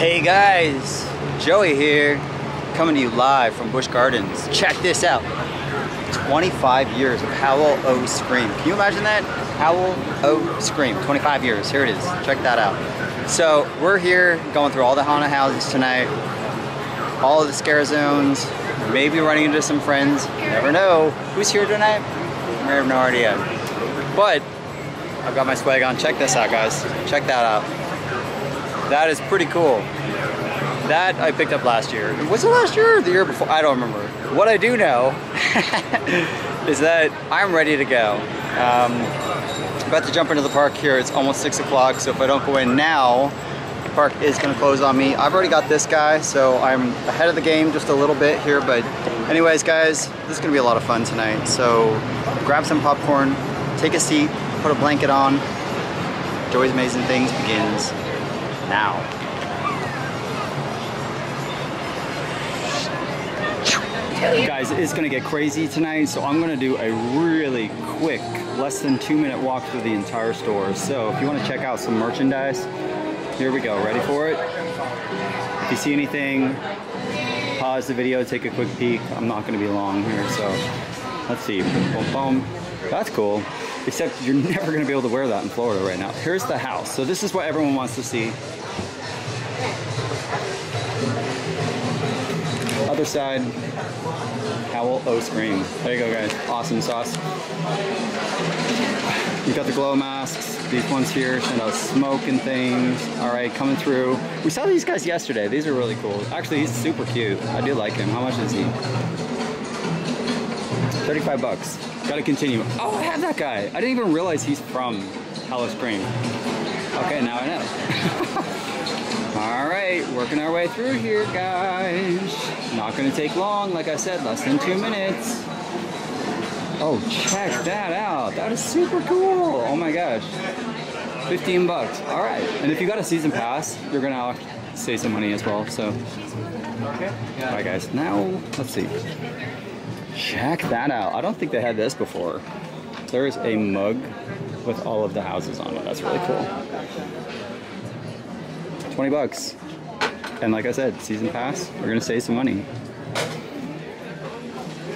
Hey guys, Joey here, coming to you live from Busch Gardens. Check this out. 25 years of Howl O Scream. Can you imagine that? Howl O Scream, 25 years. Here it is. Check that out. So we're here going through all the haunted houses tonight, all of the scare zones, maybe running into some friends. Never know. Who's here tonight? I have no idea. But I've got my swag on. Check this out, guys. Check that out. That is pretty cool. That I picked up last year. Was it last year or the year before? I don't remember. What I do know is that I'm ready to go. Um, about to jump into the park here. It's almost six o'clock, so if I don't go in now, the park is gonna close on me. I've already got this guy, so I'm ahead of the game just a little bit here, but anyways, guys, this is gonna be a lot of fun tonight. So grab some popcorn, take a seat, put a blanket on. Joey's Amazing Things begins now. Guys, it's gonna get crazy tonight, so I'm gonna do a really quick, less than two minute walk through the entire store. So if you wanna check out some merchandise, here we go, ready for it? If you see anything, pause the video, take a quick peek. I'm not gonna be long here, so let's see, boom, boom. That's cool, except you're never gonna be able to wear that in Florida right now. Here's the house. So this is what everyone wants to see. Other side, Howl O Scream. There you go, guys. Awesome sauce. You got the glow masks. These ones here send out smoke and things. All right, coming through. We saw these guys yesterday. These are really cool. Actually, he's super cute. I do like him. How much is he? 35 bucks. Gotta continue. Oh, I have that guy. I didn't even realize he's from Howl O Scream. Okay, now I know. All right, working our way through here, guys. Not gonna take long, like I said, less than two minutes. Oh, check that out. That is super cool. Oh my gosh. 15 bucks. All right. And if you got a season pass, you're gonna save some money as well, so. Okay. All right, guys. Now, let's see. Check that out. I don't think they had this before. There is a mug with all of the houses on it. That's really cool. 20 bucks. And like I said, season pass, we're gonna save some money.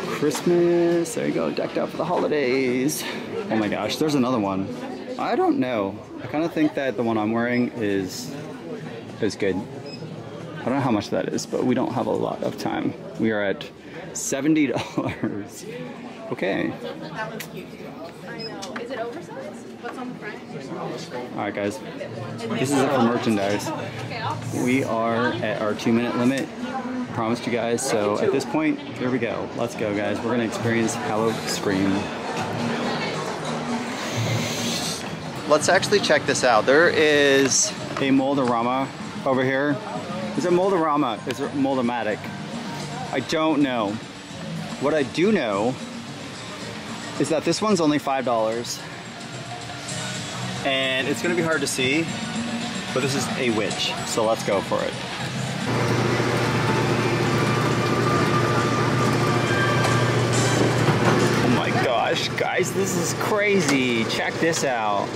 Christmas, there you go, decked out for the holidays. Oh my gosh, there's another one. I don't know. I kind of think that the one I'm wearing is is good. I don't know how much that is, but we don't have a lot of time. We are at $70. okay. That one's cute too. I know. Is it oversized? What's on the front? All right, guys. This is it for merchandise. We are at our two minute limit. Promised you guys. So at this point, here we go. Let's go, guys. We're gonna experience Howl O Scream. Let's actually check this out. There is a Mold-A-Rama over here. Is it Mold-A-Rama? Is it Moldomatic? I don't know. What I do know is that this one's only $5. And it's gonna be hard to see, but this is a witch, so let's go for it. Oh my gosh, guys, this is crazy. Check this out.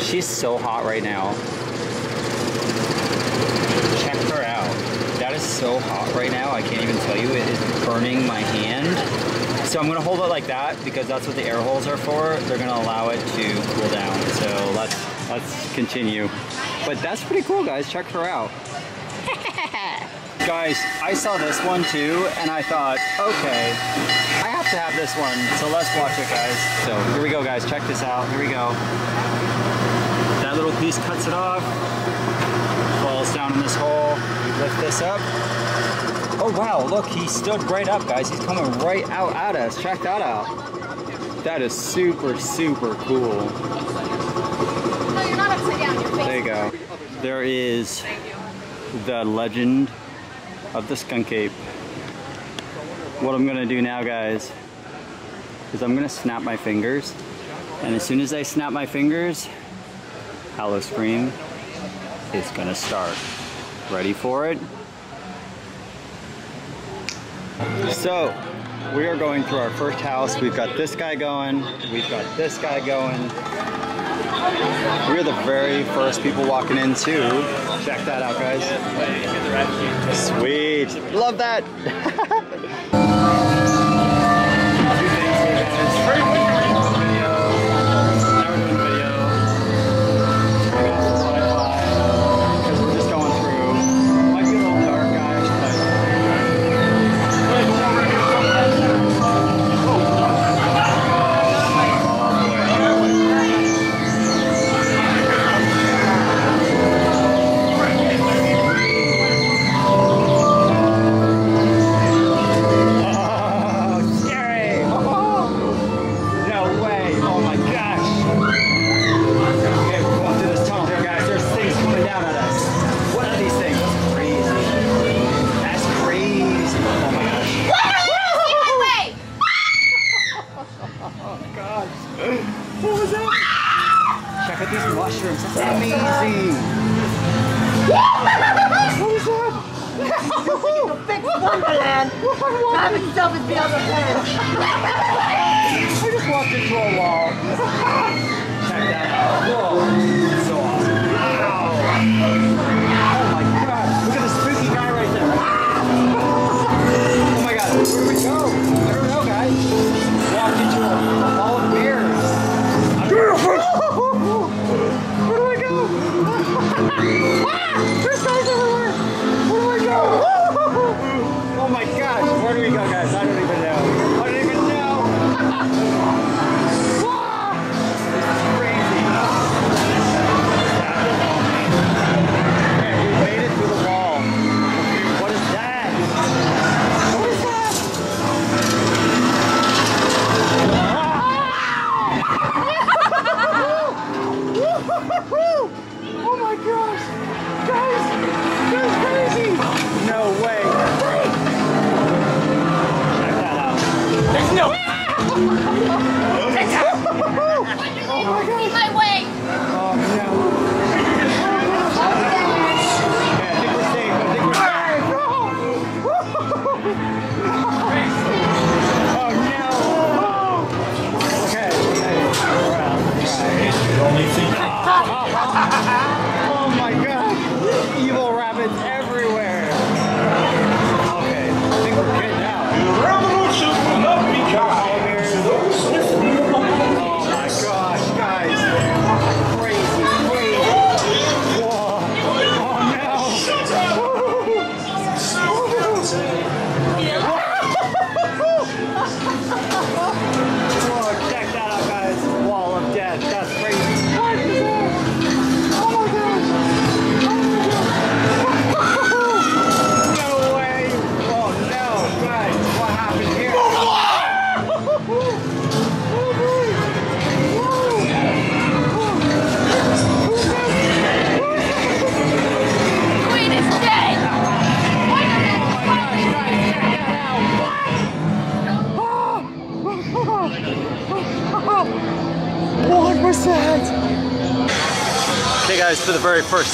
She's so hot right now. Check her out. That is so hot right now. I can't even tell you. It is burning my hand. So I'm gonna hold it like that because that's what the air holes are for. They're gonna allow it to cool down. So let's let's continue. But that's pretty cool, guys. Check her out. guys, I saw this one too, and I thought, okay, I have to have this one. So let's watch it, guys. So here we go, guys. Check this out. Here we go. That little piece cuts it off, falls down in this hole. Lift this up. Oh wow, look, he stood right up, guys. He's coming right out at us. Check that out. That is super, super cool. No, you're not upside down. You're There you go. There is the legend of the skunk ape. What I'm gonna do now, guys, is I'm gonna snap my fingers. And as soon as I snap my fingers, Howl O Scream is gonna start. Ready for it? So, we are going through our first house. We've got this guy going. We've got this guy going. We're the very first people walking in too. Check that out, guys. Sweet. Love that. What was that? Check out these mushrooms. That's amazing. What was that? Big Wonderland. Have himself at the other end. I just walked into a wall. Check that out. Whoa. Ah,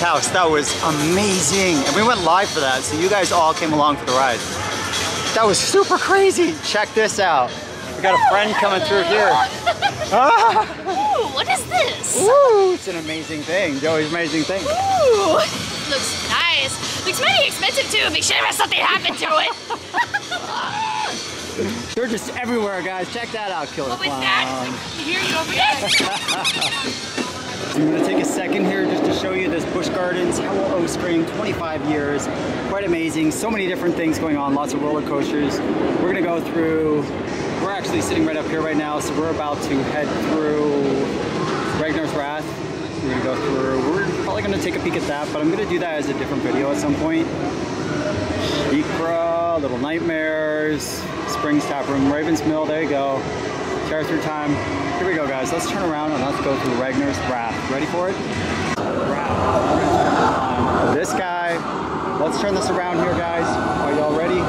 house, that was amazing. And we went live for that, so you guys all came along for the ride. That was super crazy. Check this out. We got a friend coming through here. Ah, Ooh, what is this? woo, it's an amazing thing. Joey's amazing thing. Ooh, looks nice. Looks mighty expensive too. Be sure if something happened to it. They're just everywhere, guys. Check that out, Killer Clown. that? Hear you over. I'm gonna take a second here just to show you this Busch Gardens Howl O Scream, 25 years. Quite amazing. So many different things going on, lots of roller coasters. We're gonna go through, we're actually sitting right up here right now, so we're about to head through Ragnar's Wrath. We're gonna go through, we're probably gonna take a peek at that, but I'm gonna do that as a different video at some point. Ikra, Little Nightmares, Springs Tap Room, Ravens Mill, there you go. Tear time. Here we go, guys. Let's turn around and let's go through Ragnar's Wrath. Ready for it? Wrath. This guy. Let's turn this around here, guys. Are y'all ready?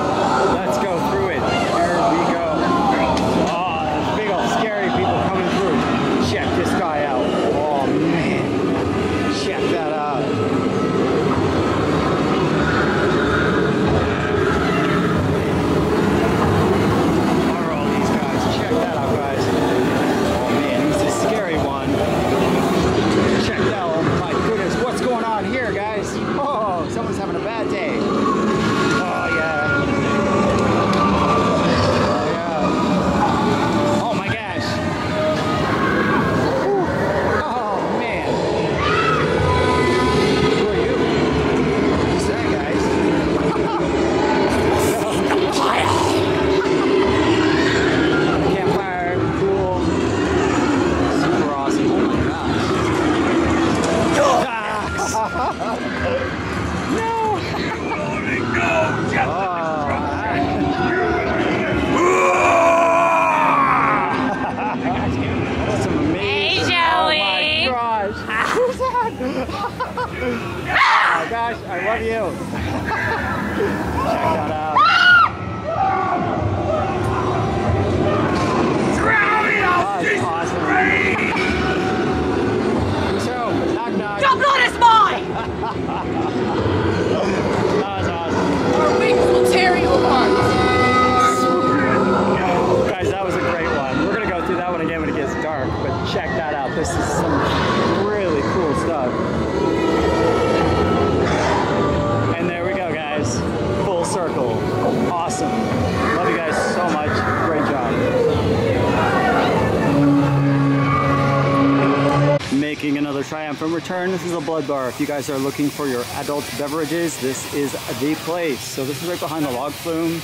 Guys are looking for your adult beverages, this is the place. So this is right behind the log flume.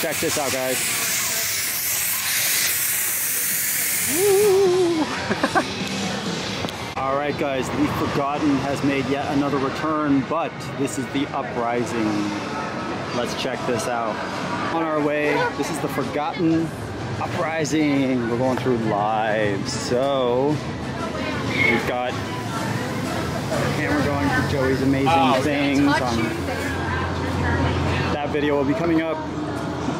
Check this out, guys. All right, guys, the Forgotten has made yet another return, but this is the Uprising. Let's check this out. On our way, this is the Forgotten Uprising. We're going through live. So, we've got our camera going for Joey's amazing oh, things. On, that video will be coming up.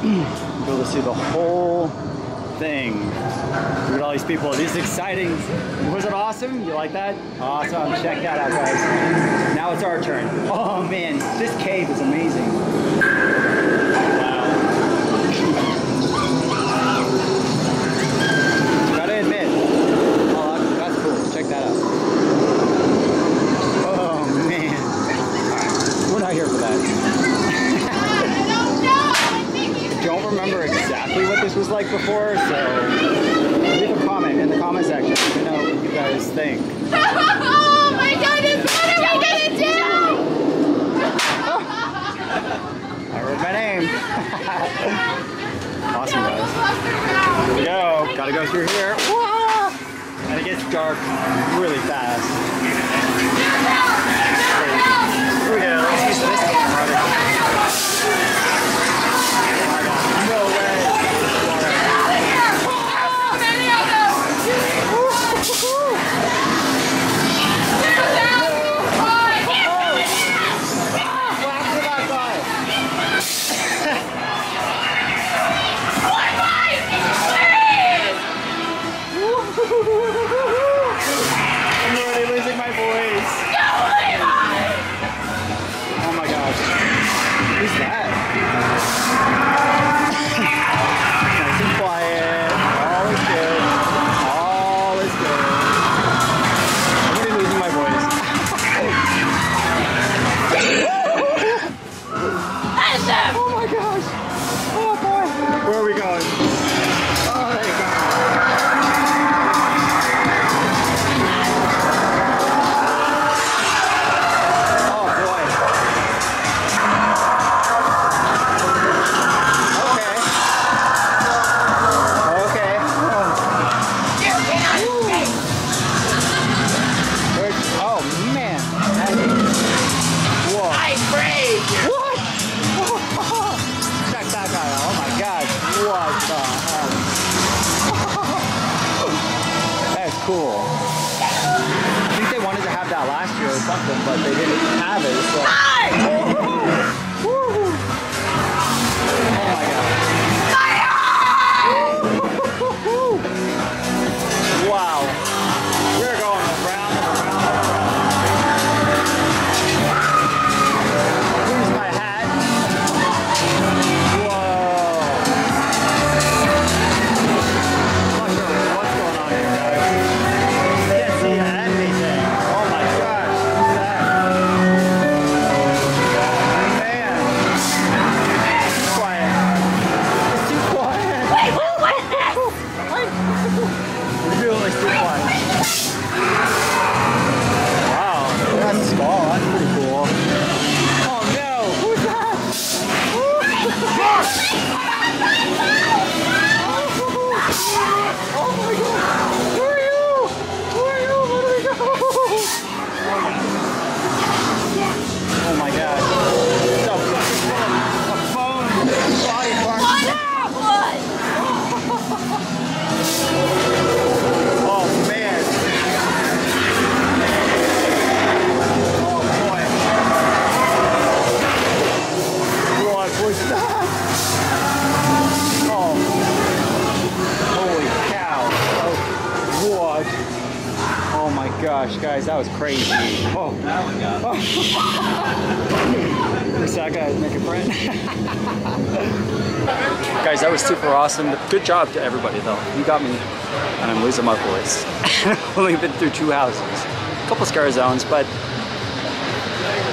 You'll be able to see the whole thing. Look at all these people. This is exciting. Was it awesome? You like that? Awesome. Check that out, guys. Now it's our turn. Oh man, this cave is amazing. Wow. Gotta admit. Oh, that's cool. Check that out. Oh man. Alright, we're not here for that. don't remember exactly what this was like before, so leave a comment in the comment section. Me know what you guys think. oh my goodness, what are we gonna do? I wrote my name. awesome, guys. Here we go. Gotta go through here. Wah! And it gets dark really fast. Here we go. Let's use this camera. Good job to everybody though. You got me, and I'm losing my voice. Only been through two houses, a couple scare zones, but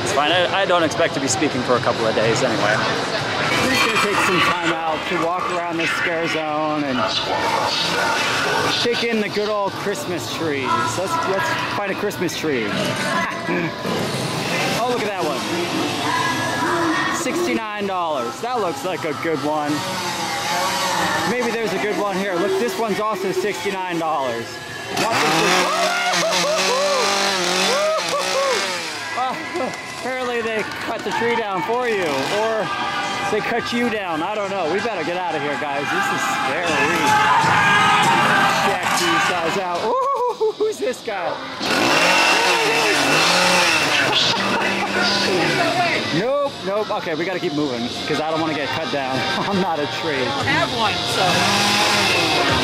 it's fine. I, I don't expect to be speaking for a couple of days anyway. We're just gonna take some time out to walk around this scare zone and take in the good old Christmas trees. Let's let's find a Christmas tree. oh, look at that one. $69. That looks like a good one. Maybe there's a good one here. Look, this one's also $69. Watch Apparently they cut the tree down for you, or they cut you down. I don't know. We better get out of here, guys. This is scary. Check these guys out. Ooh, who's this guy? Nope, nope. Okay, we gotta keep moving because I don't want to get cut down. I'm not a tree. I don't have one, so.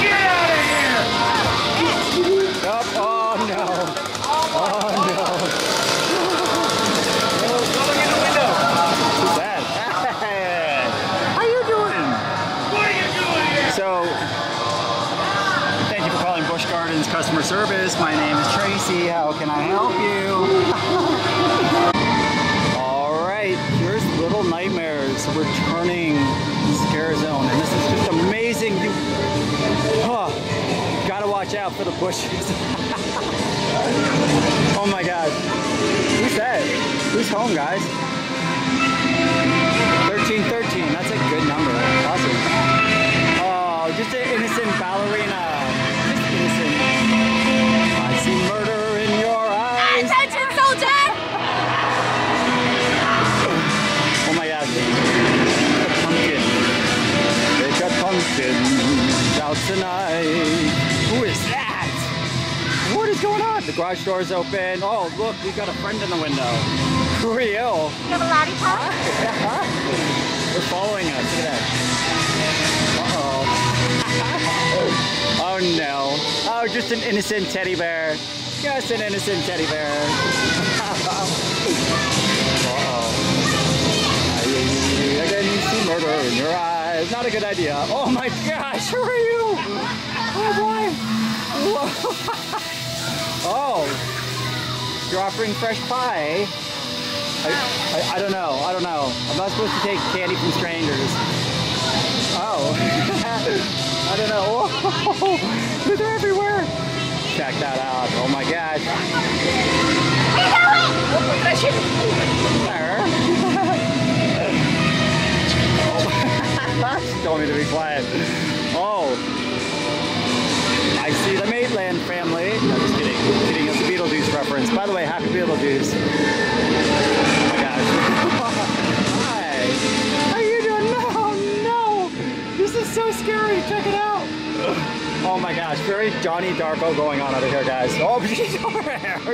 Get out of here! Up. Oh no. Oh no. Going in the window. That? How you doing? What are you doing here? So, thank you for calling Busch Gardens customer service. My name is Tracy. How can I help you? Little Nightmares returning scare zone, and this is just amazing. You, gotta watch out for the bushes. oh my God, who's that? Who's home, guys? 1313. Garage door's open. Oh, look, we got a friend in the window. Who are you? You have a lollipop? They're following us. Look at that. Uh-oh. oh no. Oh, just an innocent teddy bear. Just an innocent teddy bear. Uh-oh. I can see murder in your eyes. Not a good idea. Oh my gosh, who are you? Oh boy. Whoa. Oh. You're offering fresh pie. I, I, I don't know. I don't know. I'm not supposed to take candy from strangers. Oh. I don't know. Whoa. Oh. They're everywhere. Check that out. Oh my gosh. There. told me to be quiet. Oh. I see the Maitland family. No, just kidding. It's a Beetlejuice reference. By the way, happy Beetlejuice. Oh my gosh. Hi. How you doing? No, no. This is so scary. Check it out. Oh my gosh, very Johnny Darko going on over here, guys. Oh, she's over.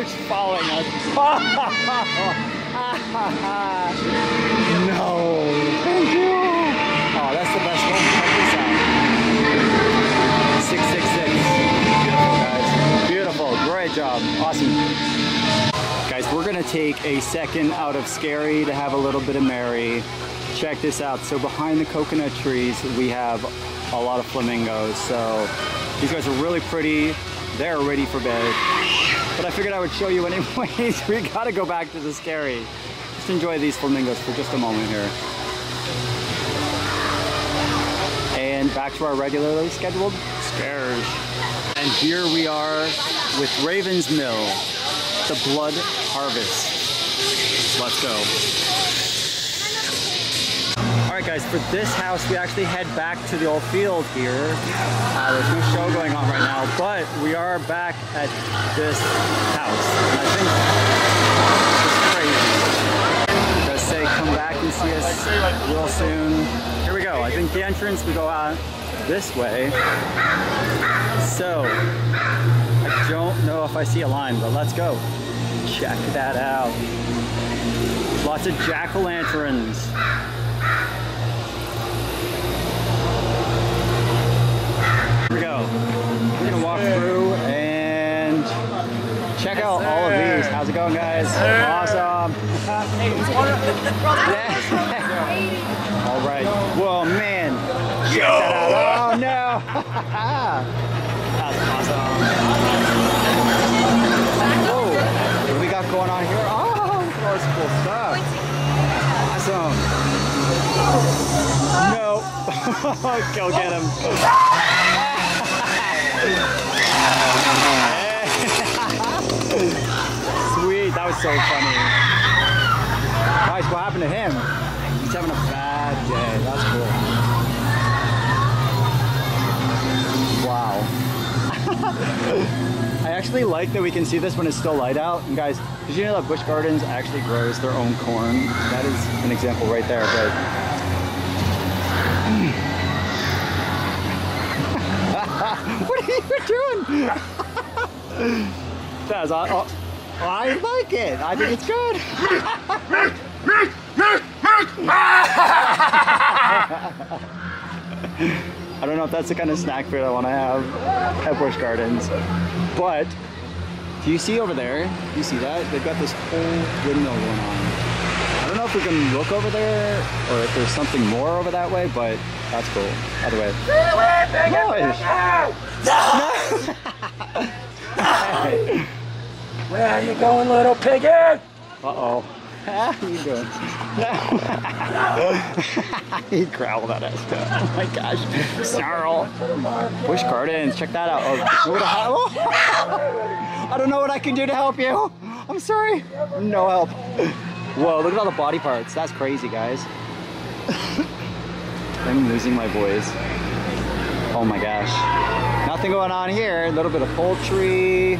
She's following us. no. Thank you. Great job. Awesome. Guys, we're gonna take a second out of Scary to have a little bit of Mary. Check this out. So behind the coconut trees, we have a lot of flamingos. So these guys are really pretty. They're ready for bed. But I figured I would show you anyways. we gotta go back to the Scary. Just enjoy these flamingos for just a moment here. And back to our regularly scheduled And here we are with Raven's Mill, the Blood Harvest. Let's go. All right, guys, for this house, we actually head back to the old field here. Uh, there's no show going on right now, but we are back at this house. And I think it's crazy. Just say come back and see us real soon. Here we go. I think the entrance, we go out this way. So, I don't know if I see a line, but let's go. Check that out. Lots of jack-o'-lanterns. Here we go. We're gonna walk through and check out all of these. How's it going, guys? Awesome. All right. Well, man. Check That's awesome. Whoa. What do we got going on here? Oh, this cool stuff. Awesome. No. Go get him. Sweet, that was so funny. Guys, what happened to him? He's having a bad day. That's cool. Wow. I actually like that we can see this when it's still light out. And guys, did you know that Busch Gardens actually grows their own corn? That is an example right there. But what are you doing? That's I, oh, I like it. I think it's good. I don't know if that's the kind of snack food I want to have at Busch Gardens, but do you see over there? Do you see that? They've got this whole windmill going on. I don't know if we can look over there or if there's something more over that way, but that's cool. Either way. Nice. Where are you going, little piggy? Uh-oh. How you doing? he growled at us. Oh my gosh. Snarl. Busch Gardens, check that out. Oh? I don't know what I can do to help you. I'm sorry. No help. Whoa, look at all the body parts. That's crazy, guys. I'm losing my voice. Oh my gosh. Nothing going on here. A little bit of poultry.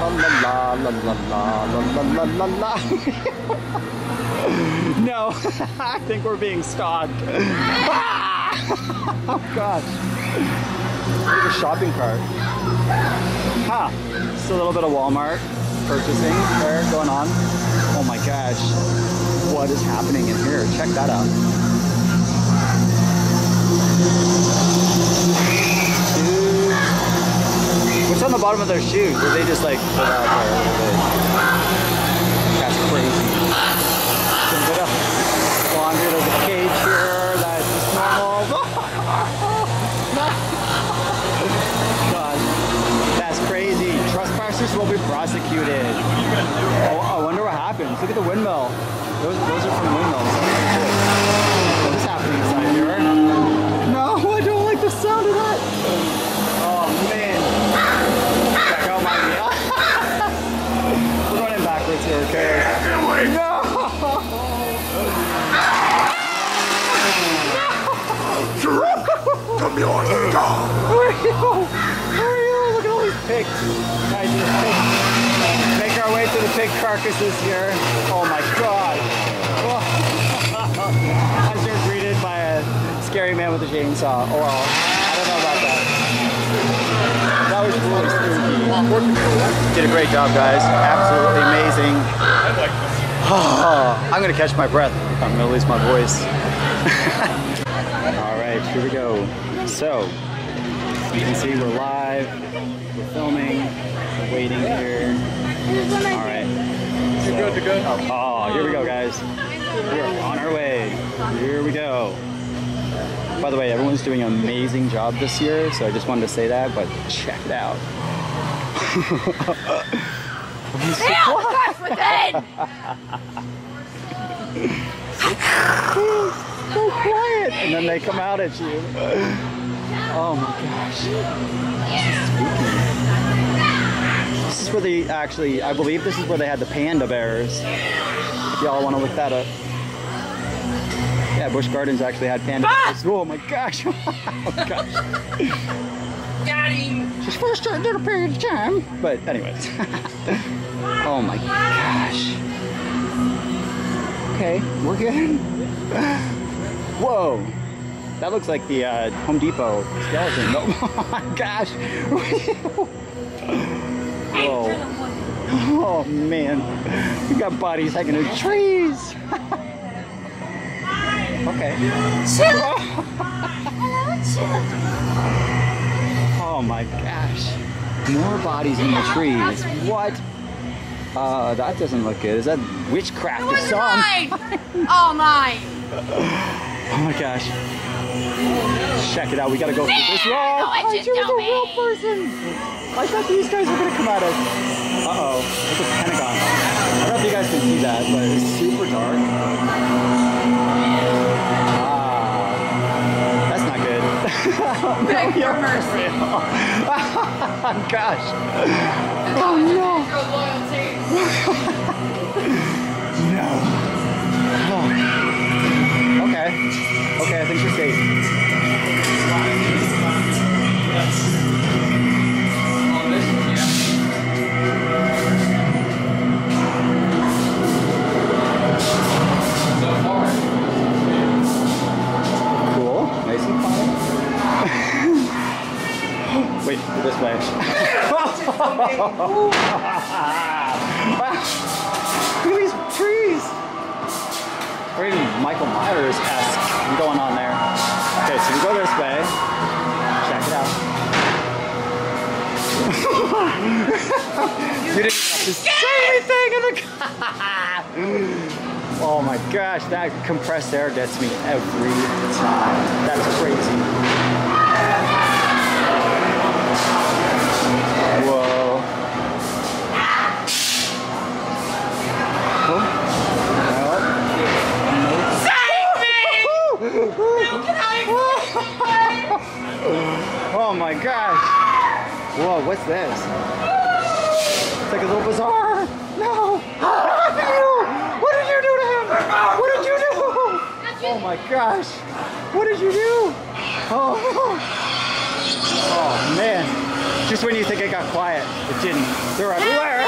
La la la la la la la la la no, I think we're being stalked. Oh gosh. Look at the shopping cart. Huh. Just a little bit of Walmart purchasing there going on. Oh my gosh. What is happening in here? Check that out. What's on the bottom of their shoes? Did they just like put out there? That's crazy. Some bit of laundry. There's a cage here that's just normal. God, that's crazy. Trespassers will be prosecuted. Oh, I wonder what happens. Look at the windmill. Those, those are from windmills. What is happening inside here? Come here, dog. Where are you? Where are you? Look at all these pigs. Guys, these pigs. Make our way to the pig carcasses here. Oh my god. As you're greeted by a scary man with a chainsaw. Oh well, I don't know about that. That was really spooky. Did a great job, guys. Absolutely amazing. Oh, I'm gonna catch my breath. I'm gonna lose my voice. All right, here we go. So, you can see we're live, we're filming, we're waiting here. All right. You're good, you're good. Oh, here we go, guys. We're on our way. Here we go. By the way, everyone's doing an amazing job this year, so I just wanted to say that, but check it out. within! so quiet, and then they come out at you. Oh my gosh. This is spooky. This is where they actually, I believe this is where they had the panda bears. If y'all want to look that up. Yeah, Busch Gardens actually had panda bears. Ah! Oh my gosh. oh my gosh. Got him! Just for a certain little period of time. But anyways. oh my gosh. Okay, we're good. Whoa. That looks like the uh, Home Depot skeleton. Oh my gosh. Whoa. Oh man. We got bodies hanging in the trees. okay. Oh my gosh. More bodies in the trees. What? Uh, that doesn't look good. Is that witchcraft or It was something? mine! Oh, mine! Oh my gosh. Check it out. We gotta go through this There! wall. No, it I just chose don't a real person. I thought these guys were gonna come at us. Uh oh. It's a pentagon. I don't know if you guys can see that, but it's super dark. Ah. That's not good. Beg You're for mercy. Gosh. Oh no. Your loyalty. No. Okay. Okay, I think you're safe. Cool. Nice and fun. Wait, this way. Myers-esque going on there. Okay, so we go this way. Check it out. you didn't have to say anything in the Oh my gosh, that compressed air gets me every time. That's crazy. Oh my gosh. Whoa, what's this? It's like a little bazaar. No. What did you? What did you do to him? What did you do? Oh my gosh. What did you do? Oh. Oh man. Just when you think it got quiet, it didn't. They're everywhere.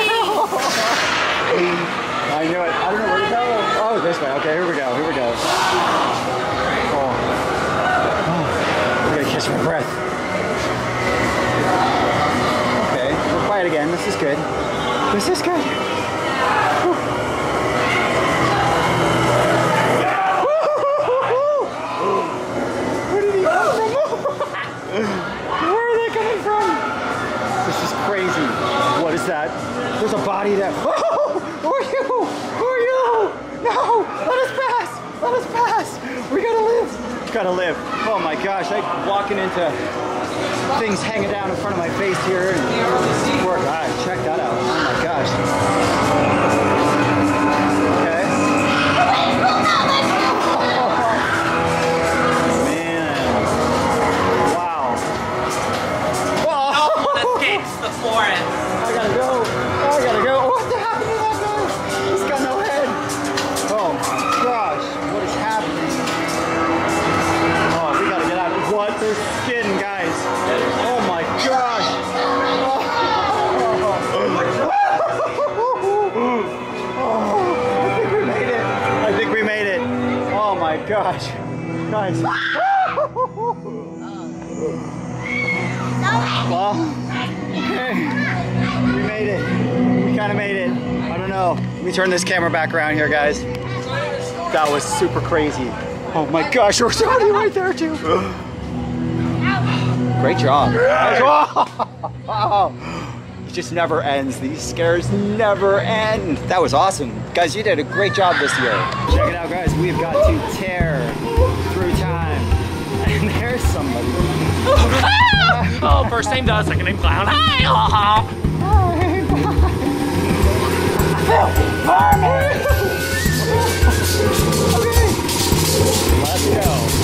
I knew it. I don't know where to go. Oh, this way. Okay, here we go. Here we go. Good. This is good. Where did he come from? Where are they coming from? This is crazy. What is that? There's a body there. Oh, who are you? Who are you? No, let us pass. Let us pass. We gotta live. Gotta live. Oh my gosh, I'm walking into things hanging down in front of my face here. And check that out. Oh my gosh. Me turn this camera back around here, guys. That was super crazy. Oh my gosh, there was somebody right there too. Great job. It just never ends. These scares never end. That was awesome. Guys, you did a great job this year. Check it out, guys. We've got to tear through time. And there's somebody. Oh, first name does, second name clown. Hi, ha Let's go.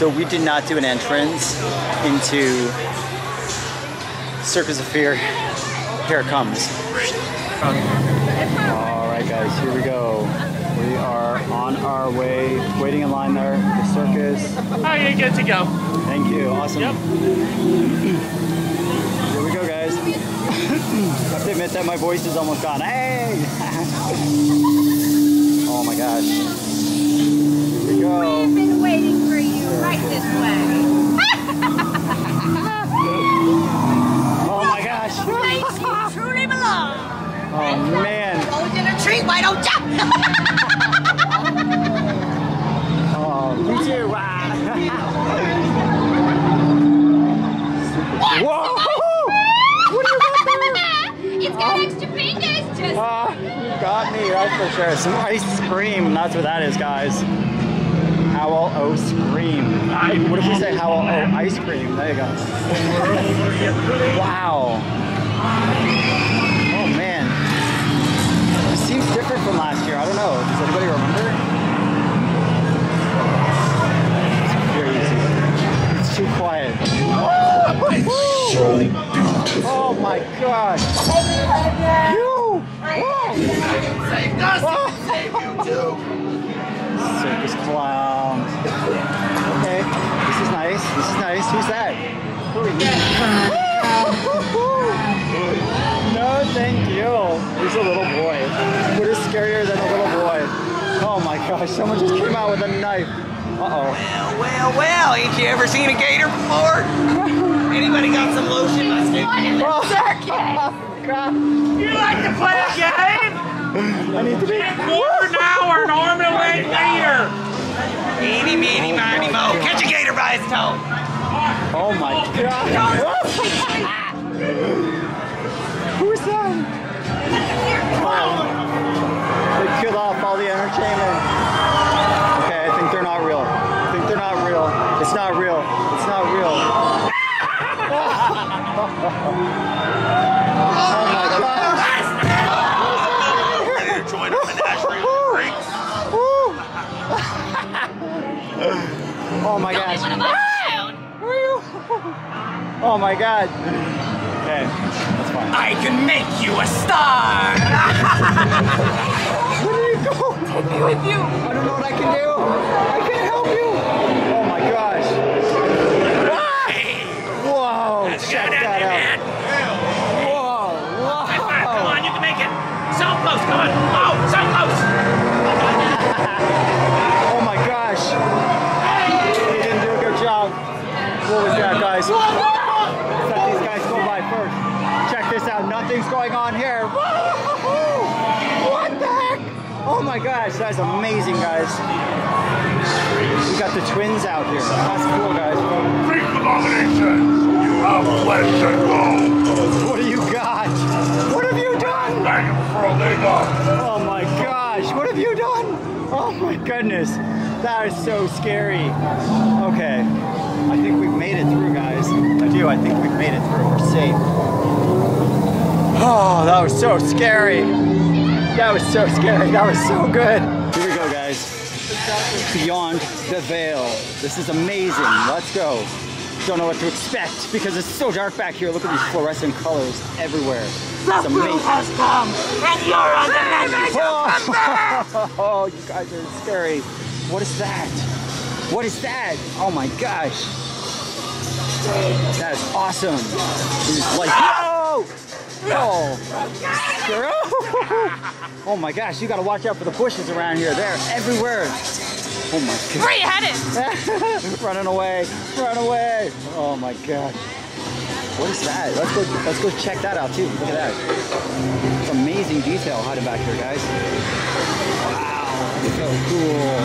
So we did not do an entrance into Circus of Fear. Here it comes. All right, guys, here we go. We are on our way, waiting in line there, the circus. Oh, you're good to go. Thank you. Awesome. Yep. Here we go, guys. I have to admit that my voice is almost gone. Hey! oh my gosh. Here we go. We've been waiting for you right this way. Oh my gosh. Place you truly belong. Oh man. Goes in a tree, why don't ya? Oh, me too. Wow. Whoa! What do you got? It's got extra fingers, just. You got me, that's for sure. Some ice cream, that's what that is, guys. Howl O Scream. What if we say Howl O Ice Cream? There you go. wow. Oh man. It seems different from last year. I don't know. Does anybody remember? It's very easy. It's too quiet. Oh my gosh. You! Circus clowns. Okay, this is nice. This is nice. Who's that? Who are you? no, thank you. He's a little boy. What is scarier than a little boy? Oh my gosh, someone just came out with a knife. Uh-oh. Well, well, well, ain't you ever seen a gator before? Anybody got some lotion? Let's get What in the Oh. circus? Oh God, You like to play a game? I need to be... More now or normally later. Eeny, meeny, miny, mo. Catch a gator by his toe. Oh my god. Who's that? Oh. They killed off all the entertainment. Okay, I think they're not real. I think they're not real. It's not real. It's not real. oh my Only gosh. one of. Oh my god. Okay, that's fine. I can make you a star. Where do you go? Take me with you. I don't know what I can do. I can't help you. Oh my gosh. My gosh, that's amazing, guys. We got the twins out here. That's cool, guys. Freak abomination! You have flesh and bone! What do you got? What have you done? Thank you for holding up! Oh my gosh, what have you done? Oh my goodness, that is so scary. Okay, I think we've made it through, guys. I do, I think we've made it through. We're safe. Oh, that was so scary. That was so scary. That was so good. Here we go, guys. Beyond the veil. This is amazing. Let's go. Don't know what to expect because it's so dark back here. Look at these fluorescent colors everywhere. It's amazing. Has come, and you're on the message. Oh, oh, you guys are scary. What is that? What is that? Oh my gosh. That is awesome. It is like, oh! Oh. oh my gosh, you gotta watch out for the bushes around here. They're everywhere. Oh my god. Where are you headed? Running away, run away. Oh my god. What is that? Let's go let's go check that out too. Look at that. It's amazing detail hiding back here, guys. Wow, so cool.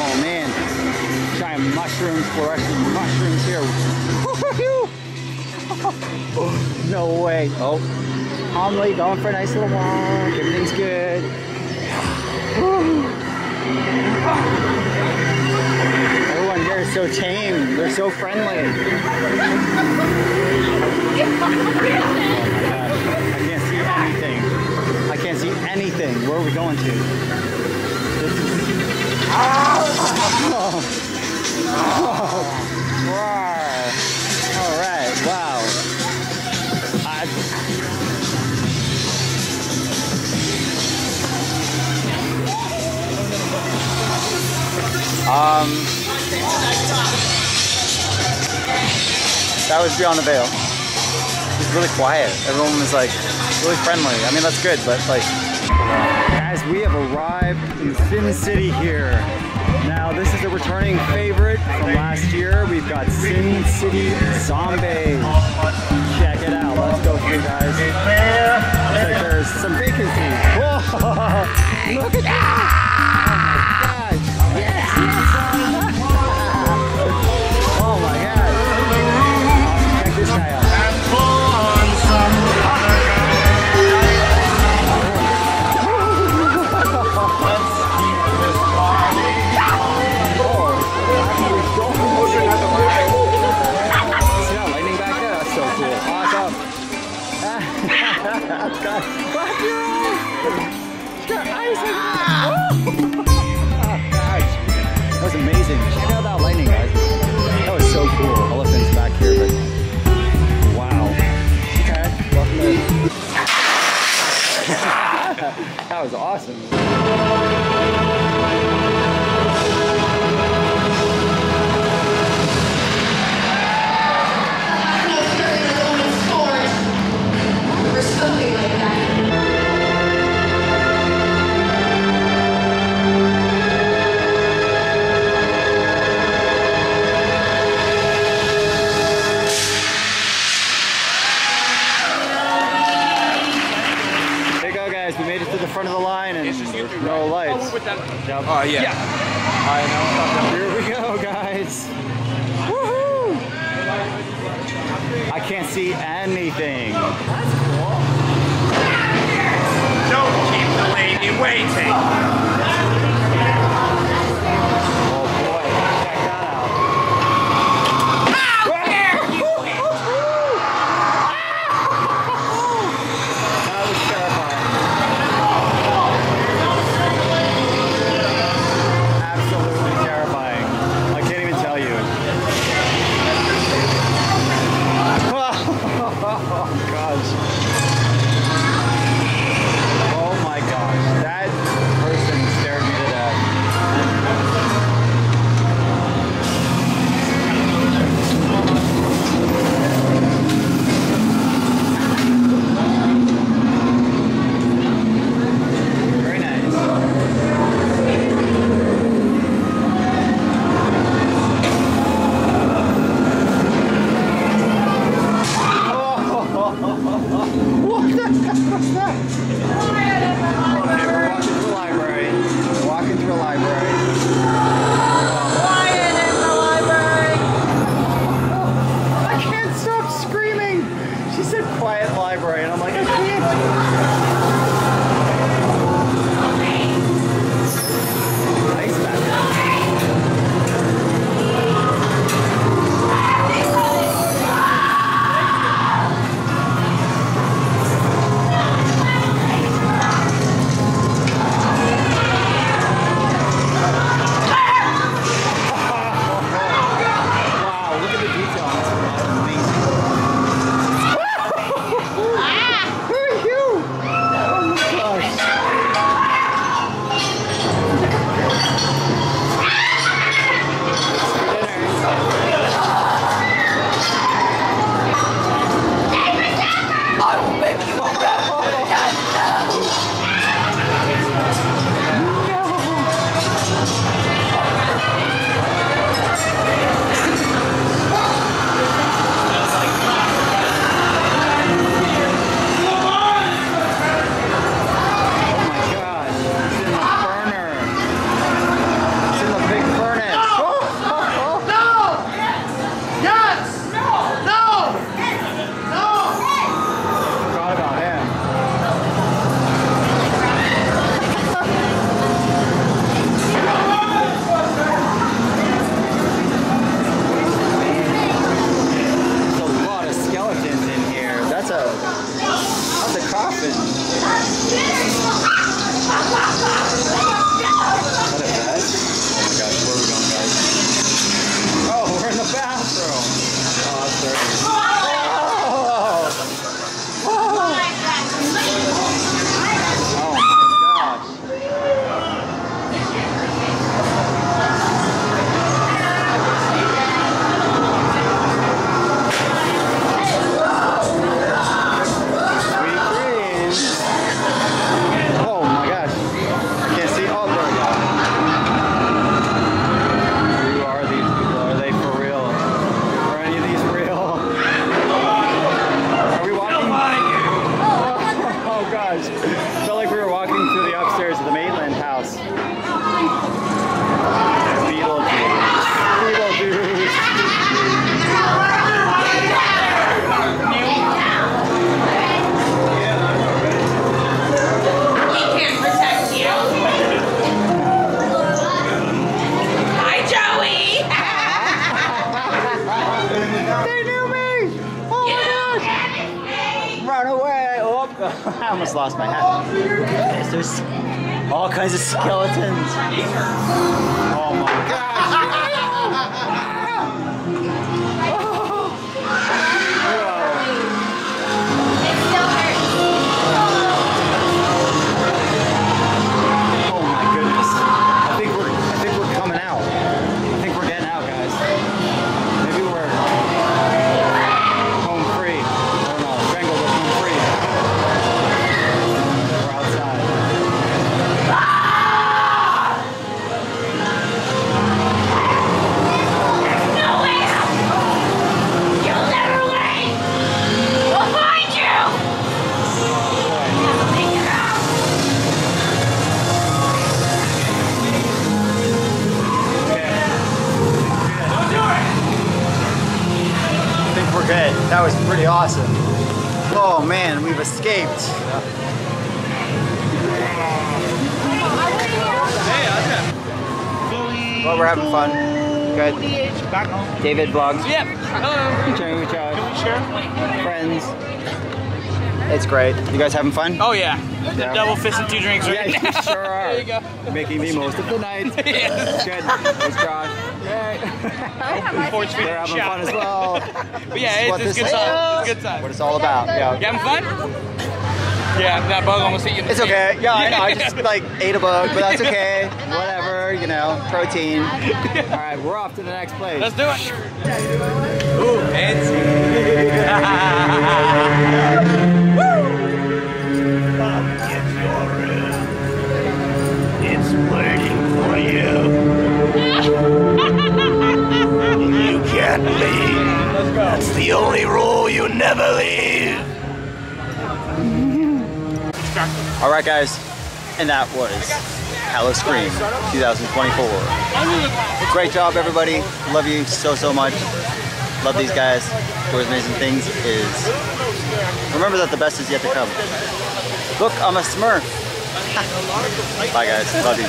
Oh man. Giant mushrooms, fluorescent mushrooms here. No way. Oh. Calmly going for a nice little walk. Everything's good. Everyone here is so tame. They're so friendly. Oh. I can't see anything. I can't see anything. Where are we going to? Oh. Oh. Roar. Wow. I... Um, that was Beyond the Veil. It's really quiet. Everyone was like really friendly. I mean, that's good, but like. Guys, we have arrived in Sin City here. This is a returning favorite from last year. We've got Sin City Zombies. Check it out. Let's go through, guys. Looks like there's some vacancies. Whoa! Look at that! God. Clap your eyes! Oh. That was amazing. Check out that lightning, guys. That was so cool. Elephants back here, but wow. Okay, welcome to... that was awesome. Something like that. There you go, guys. We made it to the front of the line and there's no lights. Oh, oh yeah. I know. Here we go, guys. Woohoo! I can't see anything. Don't keep the lady waiting! That was pretty awesome. Oh man, we've escaped. Well, we're having fun. Good. David vlogs. Yep. Hello. Sharing with y'all. Sure. Friends. It's great. You guys having fun? Oh yeah. Yeah. Double fist and two drinks right Yeah, now. you sure are. There you go. Making the most of the night. Yeah. Good. Thanks, Josh. Yay. Force They're having shot. fun as well. But yeah, it's, it's good is. time. It's a good time. What it's all about. Yeah. You having fun? Yeah, that bug almost hit you. It's okay. Yeah, I know. I just like ate a bug, but that's okay. Whatever, you know, protein. All right, we're off to the next place. Let's do it. Ooh, It's you can't leave. That's the only rule you never leave. All right, guys, and that was Howl O Scream 2024. Great job, everybody. Love you so so much. Love these guys. Joey's Amazing Things is. Remember that the best is yet to come. Look, I'm a Smurf. Bye, guys. Love you.